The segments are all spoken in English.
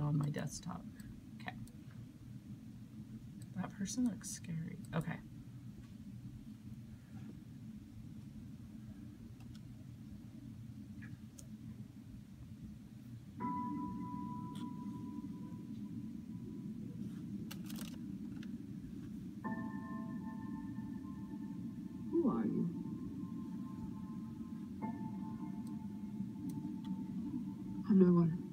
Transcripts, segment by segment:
on my desktop. Okay. That person looks scary. Okay. Who are you? I'm no one.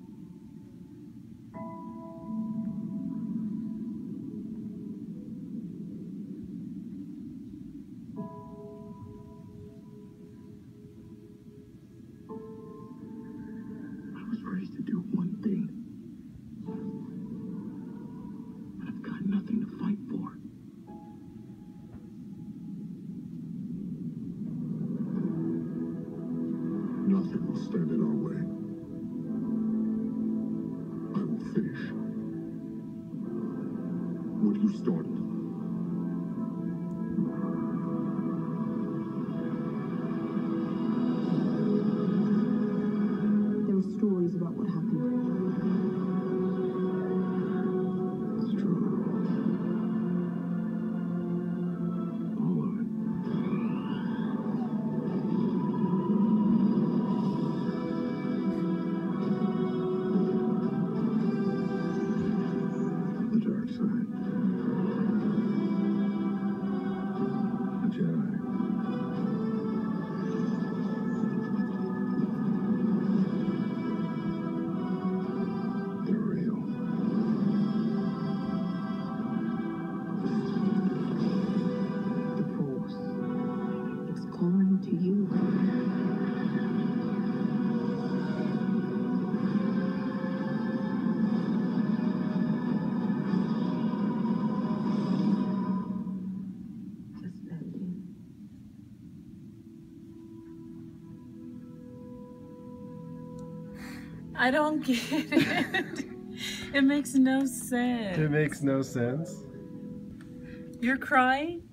To do one thing. And I've got nothing to fight for. Nothing will stand in our way. I will finish what you started. About what happened. Calling to you. Suspending. I don't get it. it makes no sense. It makes no sense. You're crying?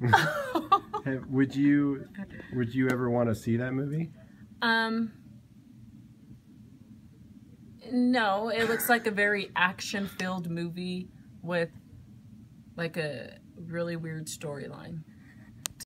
Have- would you would you ever want to see that movie? um No, it looks like a very action-filled movie with like a really weird storyline.